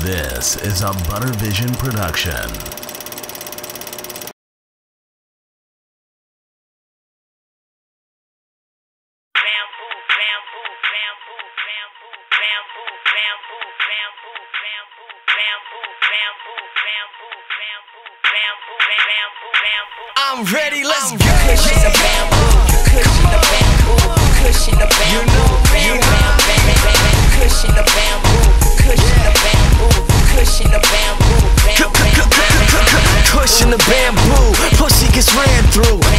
This is a Buttervizion production.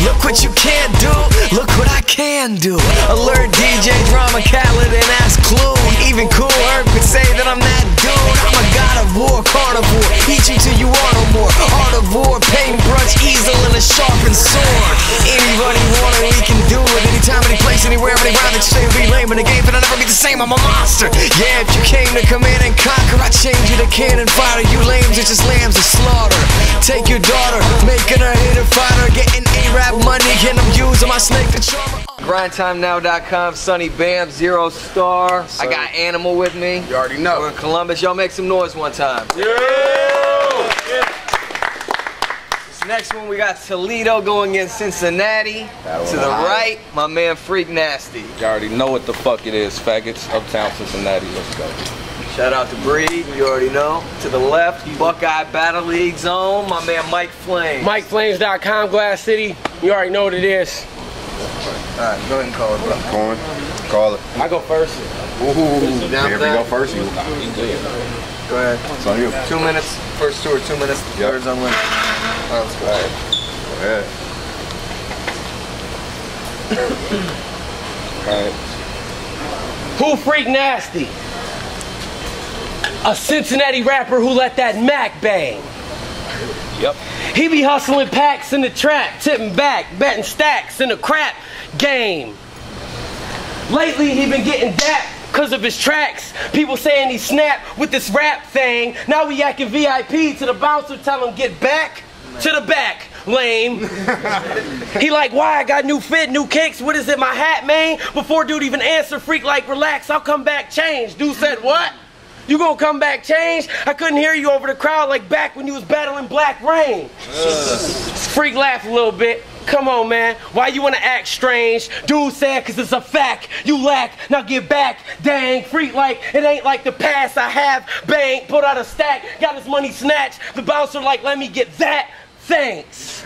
Look what you can't do, look what I can do. Alert DJ drama, Khaled and ask Clue. Even Kool Herc could say that I'm that dude. I'm a god of war, carnivore. Eat you till you want no more. Art of war, paintbrush, easel, and a sharpened sword. Anybody want it, we can do it. Anytime, any place, anywhere, any round that you say be lame in the game, but I'll never be the same. I'm a monster. Yeah, if you came to come in and conquer, I change you to cannon fire. You lames, it's just lambs to slaughter. Take your daughter, making her hit a fighter, getting A-rap money, and I'm using my snake to charm her. GrindTimeNow.com, Sunny Bam, Zero Star. I got Animal with me. You already We're know. in Columbus. Y'all make some noise one time. Yeah! This next one, we got Toledo going against Cincinnati. To the right, my man Freak Nasty. You already know what the fuck it is, faggots. Uptown Cincinnati, let's go. Shout out to Breed, you already know. To the left, Buckeye Battle League Zone, my man Mike Flame. MikeFlamez.com, Glass City. You already know what it is. Alright, go ahead and call it, bro. Coin. Call it. I go first. Down Here we go first. You. Go ahead. It's on you. Two minutes, first two or two minutes, Yep. thirds unlimited. Alright, let's go. Go ahead. Alright. Who freak nasty? A Cincinnati rapper who let that Mac bang. Yep. He be hustling packs in the trap, tipping back, betting stacks in the crap game. Lately, he been getting dapped because of his tracks. People saying he snapped with this rap thing. Now we acting VIP to the bouncer, tell him get back to the back. Lame. he like, why I got new fit, new kicks? What is it, my hat, man? Before dude even answer, freak like, relax, I'll come back change. Dude said, what? You gonna come back changed? I couldn't hear you over the crowd like back when you was battling Black Rain. Freak laugh a little bit. Come on, man. Why you wanna act strange? Dude said, cause it's a fact. You lack, now get back. Dang, freak like, it ain't like the past I have. Bang, put out a stack, got his money snatched. The bouncer like, let me get that. Thanks.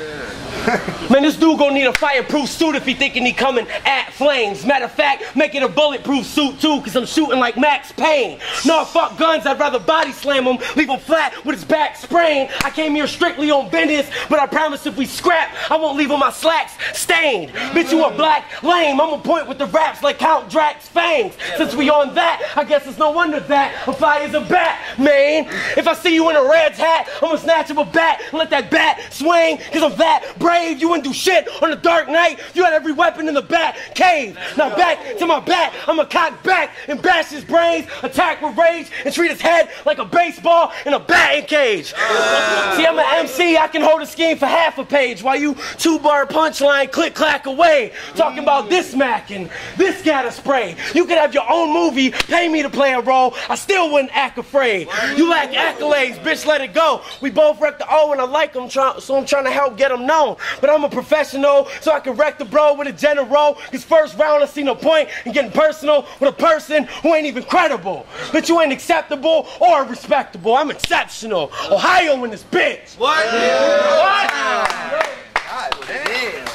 Man, this dude gonna need a fireproof suit if he thinking he coming at flames. Matter of fact, make it a bulletproof suit too, cause I'm shooting like Max Payne. No, fuck guns, I'd rather body slam him, leave him flat with his back sprained. I came here strictly on business, but I promise if we scrap, I won't leave on my slacks stained. Bitch, you a black lame, I'm a point with the raps like Count Drax fangs. Since we on that, I guess it's no wonder that I'm fly as a bat, man. If I see you in a Reds hat, I'm gonna snatch up a bat and let that bat swing, cause I'm that brave. You wouldn't do shit on the Dark Knight. You had every weapon in the bat cave. Now back to my bat, I'ma cock back and bash his brains, attack with rage, and treat his head like a baseball in a batting cage. See, I'm an MC, I can hold a scheme for half a page while you two bar punchline click clack away. Talking about this Mac and this scatter spray. You could have your own movie, pay me to play a role, I still wouldn't act afraid. You lack accolades, bitch, let it go. We both wreck the O and I like them, so I'm trying to help get them known. But I'm a professional, so I can wreck the bro with a general. Cause first round, I see no point in getting personal with a person who ain't even credible. But you ain't acceptable or respectable. I'm exceptional. Ohio in this bitch. What? What?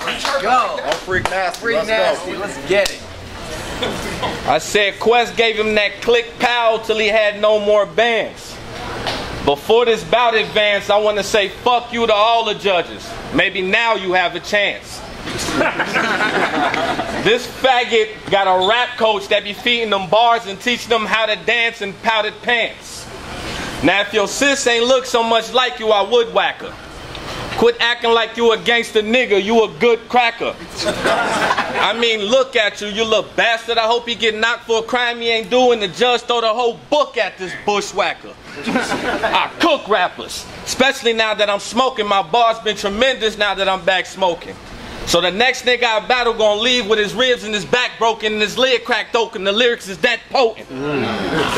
Let's go. On freak nasty. Freak Let's Nasty, go. let's get it. I said Quest gave him that click pow till he had no more bands. Before this bout advanced, I want to say fuck you to all the judges. Maybe now you have a chance. this faggot got a rap coach that be feeding them bars and teaching them how to dance in powdered pants. Now if your sis ain't look so much like you, I would whack her. Quit acting like you a gangster nigga, you a good cracker. I mean, look at you, you little bastard. I hope he get knocked for a crime he ain't doing. The judge throw the whole book at this bushwhacker. I cook rappers, especially now that I'm smoking. My bars been tremendous now that I'm back smoking. So the next nigga I battle gonna leave with his ribs and his back broken and his lid cracked open. The lyrics is that potent.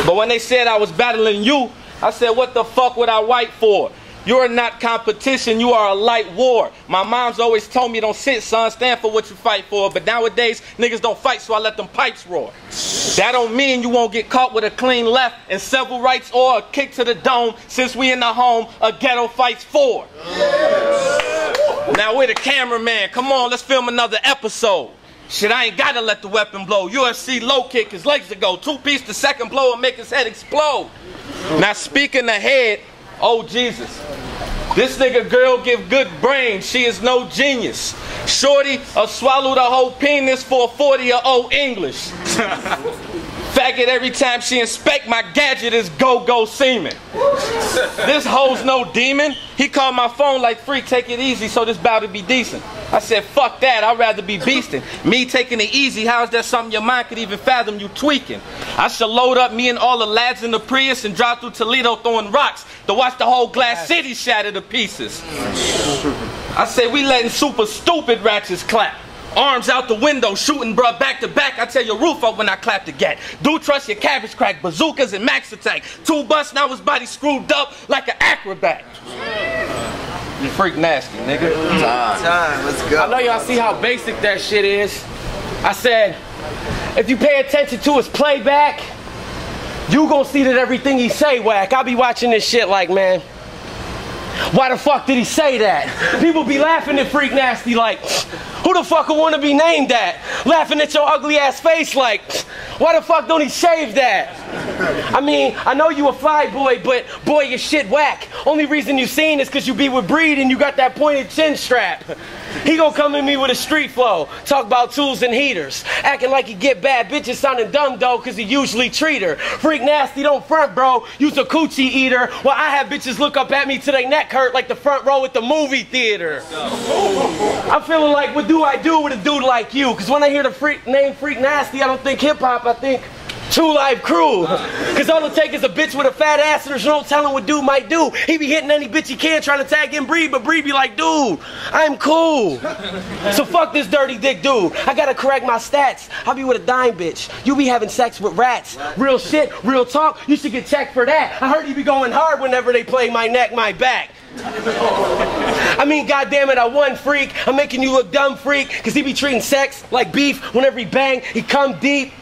But when they said I was battling you, I said, what the fuck would I white for? You are not competition, you are a light war. My mom's always told me don't sit, son, stand for what you fight for. But nowadays, niggas don't fight, so I let them pipes roar. That don't mean you won't get caught with a clean left and several rights or a kick to the dome. Since we in the home, a ghetto fights for. Now we're the cameraman. Come on, let's film another episode. Shit, I ain't gotta let the weapon blow. UFC low kick his legs to go. Two piece, the second blow and make his head explode. Now speaking ahead, oh Jesus. This nigga girl give good brain. She is no genius. Shorty uh, swallow the whole penis for a 40 year old English. Faggot every time she inspect my gadget is go-go semen. This hoe's no demon. He called my phone like freak, take it easy so this bout to be decent. I said, fuck that, I'd rather be beasting. Me taking it easy, how is that something your mind could even fathom you tweaking? I should load up me and all the lads in the Prius and drive through Toledo throwing rocks to watch the whole glass city shatter to pieces. I say we letting super stupid ratchets clap. Arms out the window, shooting bruh back to back. I tell your roof up when I clap the gat. Do trust your cabbage crack, bazookas and max attack. Two busts, now his body screwed up like an acrobat. You freak nasty, nigga. Time, let's go. I know y'all see how basic that shit is. I said, if you pay attention to his playback, you gonna see that everything he say whack. I be watching this shit like, man, why the fuck did he say that? People be laughing at Freak Nasty like, who the fuck would want to be named that? Laughing at your ugly ass face like, why the fuck don't he shave that? I mean, I know you a fly boy, but boy, your shit whack. Only reason you seen is cause you be with Breed and you got that pointed chin strap. He gonna come at me with a street flow, talk about tools and heaters, acting like he get bad bitches sounding dumb though, cause he usually treat her. Freak nasty, don't front, bro. You's a coochie eater, while I have bitches look up at me till they neck hurt like the front row at the movie theater. I'm feeling like, what do I do with a dude like you? Cause when I hear the freak name Freak Nasty, I don't think hip hop, I think Two Live Crew. Cause all it take is a bitch with a fat ass and there's no telling what dude might do. He be hitting any bitch he can trying to tag in Bree, but Bree be like, dude, I'm cool. So fuck this dirty dick dude. I gotta correct my stats. I'll be with a dime bitch. You be having sex with rats. Real shit, real talk, you should get checked for that. I heard you be going hard whenever they play my neck, my back. I mean, goddamn it, I won freak. I'm making you look dumb freak, cause he be treating sex like beef. Whenever he bang, he come deep.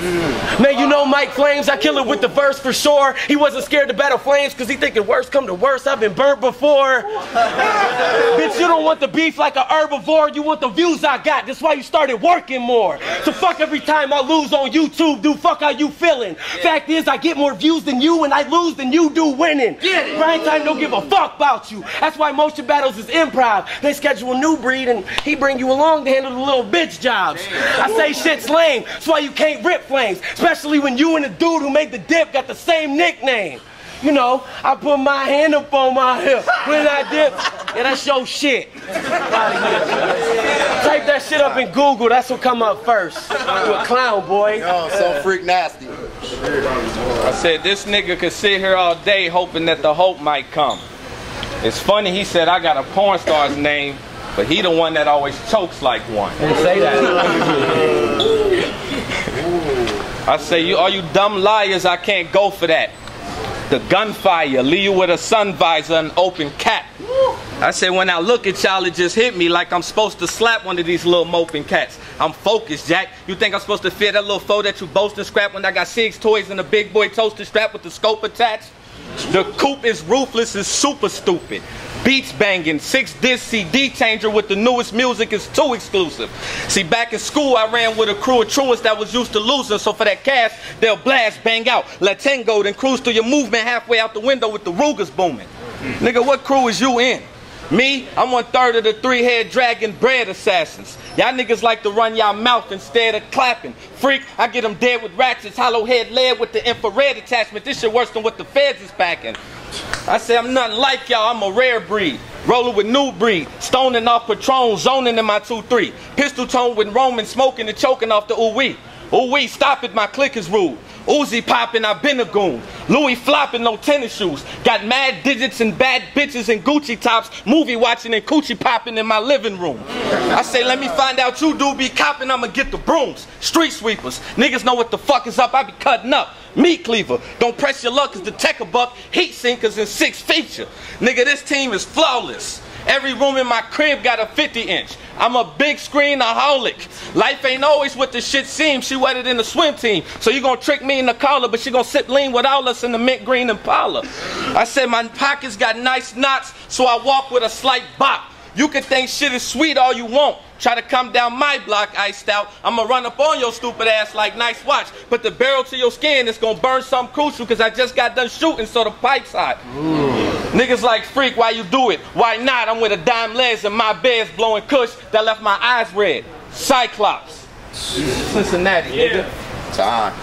Man, you know Mike Flamez, I kill it with the verse for sure. He wasn't scared to battle flames because he thinking worse come to worse. I've been burnt before. Bitch, you don't want the beef like a herbivore. You want the views I got. That's why you started working more. So fuck every time I lose on YouTube, dude. Fuck how you feeling. Fact is, I get more views than you and I lose than you do winning. Grind time don't give a fuck about you. That's why motion battles is improv. They schedule a new breed and he bring you along to handle the little bitch jobs. I say shit's lame. That's why you can't rip flames. Especially when you and the dude who made the dip got the same nickname. You know, I put my hand up on my hip when I dip. and that's your shit. Type that shit up in Google. That's what come up first. You a clown, boy. Oh, so freak nasty. I said, this nigga could sit here all day hoping that the hope might come. It's funny, he said, I got a porn star's name, but he the one that always chokes like one. Didn't say that. I say, you all you dumb liars, I can't go for that. The gunfire, leave you with a sun visor and open cap. I say, when I look at y'all, it just hit me like I'm supposed to slap one of these little moping cats. I'm focused, Jack. You think I'm supposed to fear that little foe that you boast and scrap when I got six toys and a big boy toaster strap with the scope attached? The coupe is ruthless, is super stupid. Beats banging, six disc CD changer with the newest music is too exclusive. See, back in school, I ran with a crew of truants that was used to losing, so for that cash, they'll blast, bang out, let 10 go, then cruise through your movement halfway out the window with the Rugers booming. Nigga, what crew is you in? Me, I'm one third of the three head dragon bread assassins. Y'all niggas like to run y'all mouth instead of clapping. Freak, I get them dead with ratchets, hollow head lead with the infrared attachment. This shit worse than what the feds is packing. I say I'm nothing like y'all, I'm a rare breed. Rolling with new breed, stoning off Patron, zoning in my 2-3. Pistol tone with Roman, smoking and choking off the ooh. Oh, we stop it, my click is rude. Uzi popping, I been a goon. Louis flopping, no tennis shoes. Got mad digits and bad bitches and Gucci tops. Movie watching and coochie popping in my living room. I say, let me find out you do be copping, I'ma get the brooms. Street sweepers. Niggas know what the fuck is up, I be cutting up. Meat cleaver. Don't press your luck cause the tech a buck. Heat sinkers and six feature. Nigga, this team is flawless. Every room in my crib got a 50 inch. I'm a big screen aholic. Life ain't always what the shit seems. She wetter than the swim team. So you gonna trick me in the collar, but she gonna sit lean with all us in the mint green Impala. I said my pockets got nice knots, so I walk with a slight bop. You can think shit is sweet all you want. Try to come down my block iced out. I'ma run up on your stupid ass like nice watch. But the barrel to your skin is gonna burn something crucial cause I just got done shooting so the pipe's hot. Niggas like freak, why you do it? Why not? I'm with a dime legs and my bed's blowing kush that left my eyes red. Cyclops. Cincinnati, nigga. Time.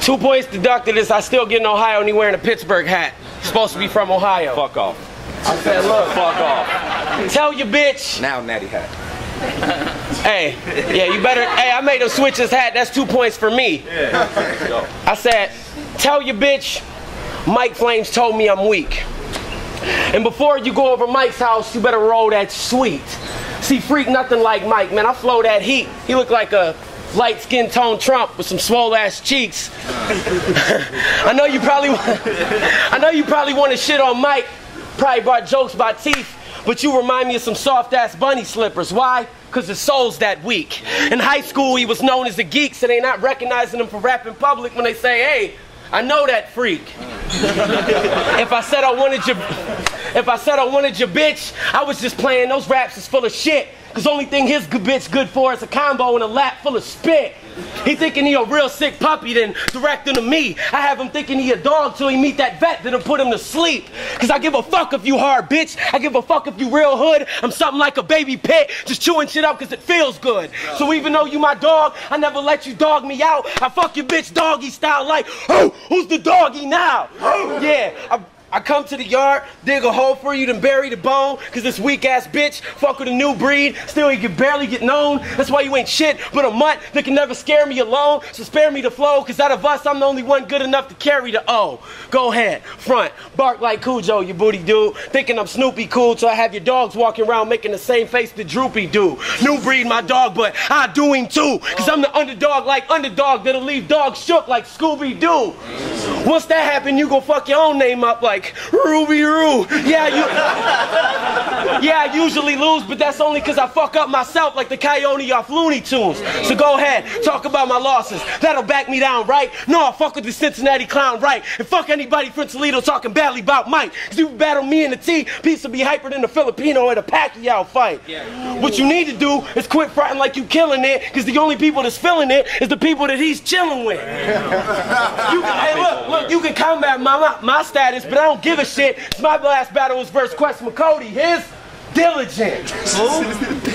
Two points deducted as I still get in Ohio and he wearing a Pittsburgh hat. Supposed to be from Ohio. Fuck off. I said, look, Fuck off. tell your bitch. Now Natty hat. Hey, yeah, you better. Hey, I made him switch his hat. That's two points for me. Yeah. I said, tell your bitch, Mike Flamez told me I'm weak. And before you go over Mike's house, you better roll that sweet. See, freak nothing like Mike, man. I flow that heat. He look like a light skin tone Trump with some swole ass cheeks. I know you probably I know you probably want to shit on Mike. Probably brought jokes about teeth, but you remind me of some soft ass bunny slippers. Why? Cause his soul's that weak. In high school, he was known as a geek, so they not recognizing him for rapping public when they say, "Hey, I know that freak." if I said I wanted your, if I said I wanted your bitch, I was just playing. Those raps is full of shit. Cause only thing his good bitch good for is a combo and a lap full of spit. He thinking he a real sick puppy, then directing to me. I have him thinking he a dog till he meet that vet, then put him to sleep. Cause I give a fuck if you hard, bitch. I give a fuck if you real hood. I'm something like a baby pet, just chewing shit up cause it feels good. So even though you my dog, I never let you dog me out. I fuck your bitch doggy style like, oh, who's the doggy now? Yeah, I, I come to the yard, dig a hole for you, then bury the bone. Cause this weak ass bitch fuck with a new breed. Still, you can barely get known. That's why you ain't shit but a mutt that can never scare me alone. So spare me the flow, cause out of us, I'm the only one good enough to carry the O. Go ahead, front, bark like Cujo, you booty dude. Thinking I'm Snoopy cool, so I have your dogs walking around making the same face that Droopy do. New breed, my dog, but I do him too. Cause I'm the underdog like underdog that'll leave dogs shook like Scooby Doo. Once that happen, you gon' fuck your own name up like Ruby Roo. Yeah, you. Yeah, I usually lose, but that's only because I fuck up myself like the coyote off Looney Tunes. So go ahead, talk about my losses. That'll back me down, right? No, I fuck with the Cincinnati clown, right? And fuck anybody from Toledo talking badly about Mike. Cause you battle me in the T, piece will be hyper than the Filipino at a Pacquiao fight. What you need to do is quit fronting like you killing it, cause the only people that's feeling it is the people that he's chilling with. You can, hey, look, look, you can combat my, my, my status, but I don't give a shit. My last battle was versus Quest McCody. His diligent.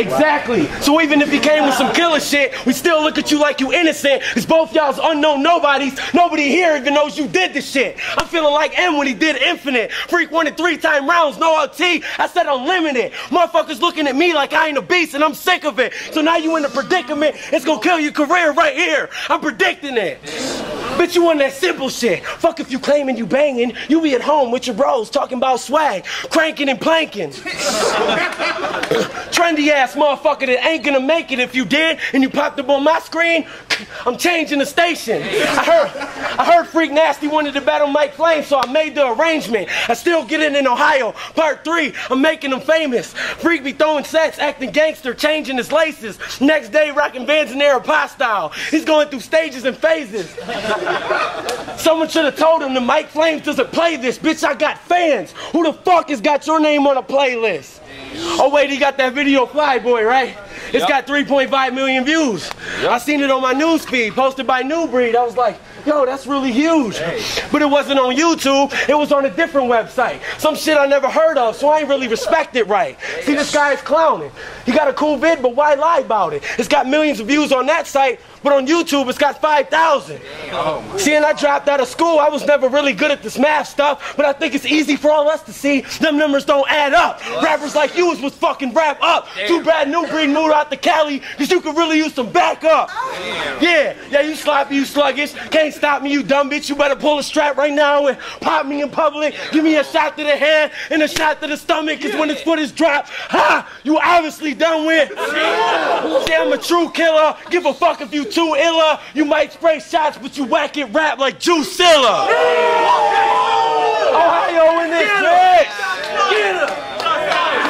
Exactly. So even if he came with some killer shit, we still look at you like you innocent. Cause both y'all's unknown nobodies. Nobody here even knows you did the shit. I'm feeling like M when he did Infinite. Freak wanted three time rounds, no LT. I said unlimited. Motherfuckers looking at me like I ain't a beast and I'm sick of it. So now you in a predicament. It's gonna kill your career right here. I'm predicting it. Bitch, you on that simple shit. Fuck if you claiming you banging, you be at home with your bros talking about swag, cranking and planking. Trendy ass motherfucker that ain't gonna make it if you did and you popped up on my screen. I'm changing the station. I heard I heard Freak Nasty wanted to battle Mike Flame, so I made the arrangement. I still get it in Ohio. Part three, I'm making them famous. Freak be throwing sets, acting gangster, changing his laces. Next day, rocking Vans and Aeropostale. He's going through stages and phases. Someone should have told him the Mike Flamez doesn't play this. Bitch, I got fans. Who the fuck has got your name on a playlist? Oh wait, he got that video Flyboy, right? It's got 3.5 million views. I seen it on my news feed, posted by New Breed. I was like, yo, that's really huge. But it wasn't on YouTube, it was on a different website. Some shit I never heard of, so I ain't really respect it right. See, this guy is clowning. He got a cool vid, but why lie about it? It's got millions of views on that site, but on YouTube it's got 5,000. Seeing I dropped out of school, I was never really good at this math stuff, but I think it's easy for all us to see them numbers don't add up. Rappers like you is what's fucking rap up. Too bad New Breed moved out to Cali, cause you could really use some backup. Yeah, yeah, you sloppy, you sluggish. Can't stop me, you dumb bitch. You better pull a strap right now and pop me in public. Give me a shot to the head and a shot to the stomach, cause when his foot is dropped, ha, you obviously done with. See, I'm a true killer. Give a fuck if you too iller. You might spray shots, but you whack it rap like Juicilla. Ohio in this bitch. Get him.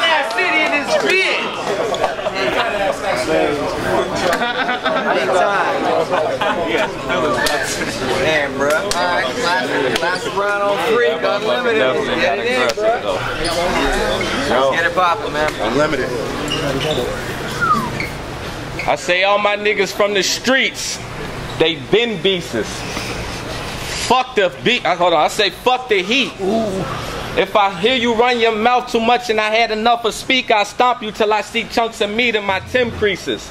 Yeah, city in this bitch. Damn, bro. All right, last, last round on Freak, unlimited. Get it in, bro. Let's get it poppin', man. Unlimited. I say all my niggas from the streets, they been beasts. Fuck the beat. uh, Hold on, I say fuck the heat. If I hear you run your mouth too much and I had enough of speak, I stomp you till I see chunks of meat in my Tim creases.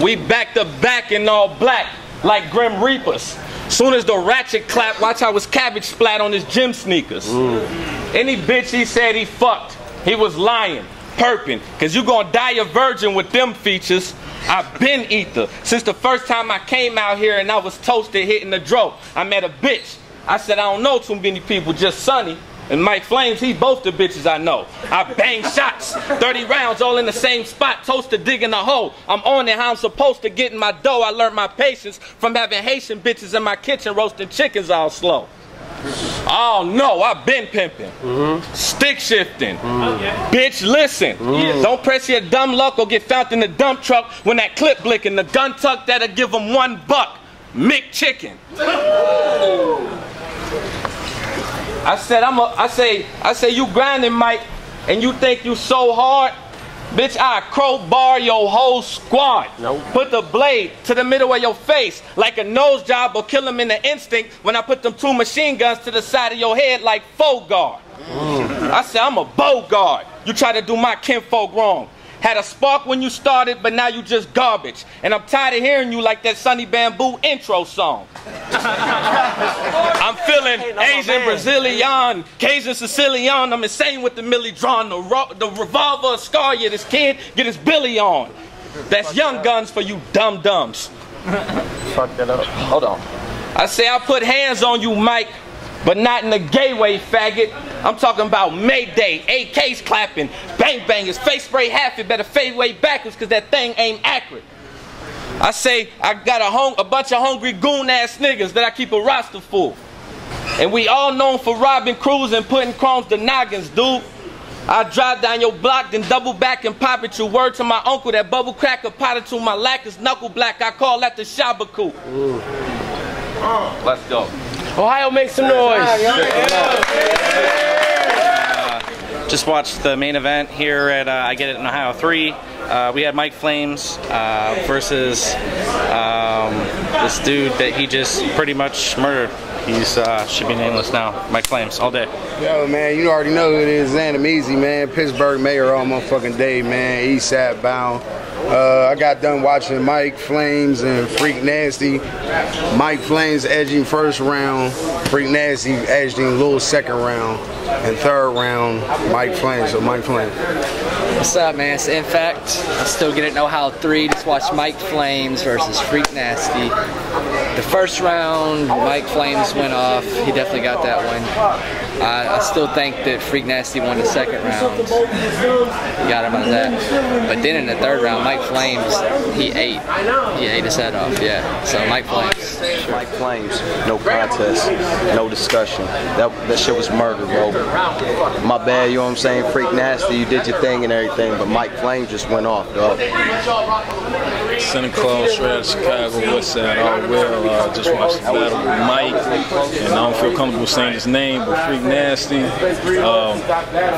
We back to back in all black like Grim Reapers. Soon as the ratchet clap, watch how his cabbage splat on his gym sneakers. Any bitch he said he fucked, he was lying, perping, cause you gonna die a virgin with them features. I've been ether since the first time I came out here and I was toasted hitting the dro. I met a bitch. I said I don't know too many people, just Sonny. And Mike Flames, he both the bitches I know. I bang shots, 30 rounds all in the same spot, toaster digging a hole. I'm on it how I'm supposed to get in my dough. I learned my patience from having Haitian bitches in my kitchen roasting chickens all slow. Oh no, I've been pimping. Mm-hmm. Stick shifting. Mm-hmm. Bitch, listen. Mm-hmm. Don't press your dumb luck or get found in the dump truck when that clip blicking. The gun tuck that'll give them one buck. Mick chicken. I said I'm a I say I say you grinding Mike and you think you so hard. Bitch, I crowbar your whole squad. Put the blade to the middle of your face like a nose job or kill him in the instinct when I put them two machine guns to the side of your head like Fogard. Mm. I said, I'm a Bogard. You try to do my kinfolk wrong. Had a spark when you started, but now you just garbage. And I'm tired of hearing you like that Sunny Bamboo intro song. I'm feeling Hey, Asian. Brazilian, Cajun, Sicilian. I'm insane with the Millie drawn, the, the revolver, scar you. This kid get his billy on. That's young guns for you dumb dumbs. Fuck that up. Hold on. I say I put hands on you, Mike, but not in the gay way, faggot. I'm talking about Mayday, AKs clapping, bang bang, his face spray half it, better fade way backwards because that thing ain't accurate. I say I got a, hung- a bunch of hungry goon ass niggas that I keep a roster full. And we all known for robbing crews and putting crumbs to noggins, dude. I drive down your block, then double back and pop it. Your word to my uncle, that bubble cracker potted to my lack is knuckle black. I call that the Shabaku. Let's go. Ohio, make some noise. just watched the main event here at uh, I Get It in Ohio 3. Uh, we had Mike Flamez uh, versus um, this dude that he just pretty much murdered. He's uh, should be nameless now. Mike Flamez all day. Yo, man, you already know who it is. Xander Easy, man. Pittsburgh mayor all motherfucking day, man. East side bound. Uh, I got done watching Mike Flamez and Freak Nasty. Mike Flamez edging first round. Freak Nasty edging little second round. And third round, Mike Flamez. So Mike Flamez. What's up, man? It's in fact, I still get it in Ohio 3. Just watched Mike Flamez versus Freak Nasty. The first round, Mike Flamez went off. He definitely got that one. I, I still think that Freak Nasty won the second round. He got him out of that. But then in the third round, Mike Flamez, he ate. He ate his head off, yeah. So Mike Flamez. Mike Flamez, no contest, no discussion. That that shit was murder, bro. My bad, you know what I'm saying? Freak nasty, you did your thing and everything, but Mike Flamez just went off, dog. Santa Claus, straight out Chicago, what's that? all well. Uh, just watched the battle with Mike, and I don't feel comfortable saying his name, but Freak Nasty. Um,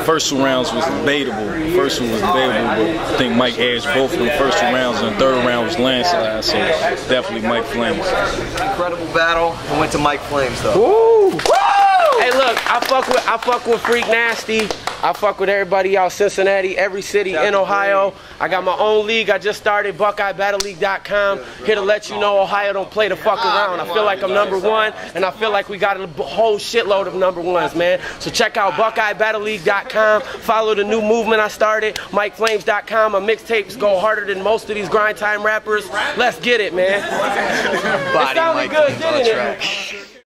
first two rounds was debatable. First one was debatable, but I think Mike edged both of them first two rounds, and the third round was landslide, so definitely Mike Flamez. Incredible battle. I went to Mike Flamez though. Woo! Hey, look, I fuck with I fuck with Freak Nasty. I fuck with everybody out Cincinnati, every city in Ohio. I got my own league. I just started BuckeyeBattleLeague.com. Here to let you know Ohio don't play the fuck around. I feel like I'm number one, and I feel like we got a whole shitload of number ones, man. So check out BuckeyeBattleLeague.com. Follow the new movement I started, MikeFlamez.com. My mixtapes go harder than most of these grind time rappers. Let's get it, man. Body it sounded Mike good, didn't it?